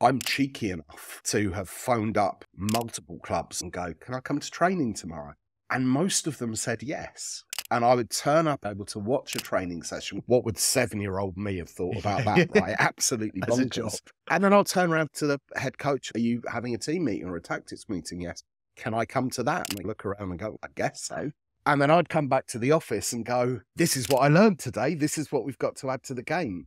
I'm cheeky enough to have phoned up multiple clubs and go, Can I come to training tomorrow? And most of them said yes. And I would turn up able to watch a training session. What would seven year old me have thought about that? Right? Absolutely bonkers. And then I'll turn around to the head coach. Are you having a team meeting or a tactics meeting? Yes. Can I come to that? And they look around and go, I guess so. And then I'd come back to the office and go, This is what I learned today. This is what we've got to add to the game.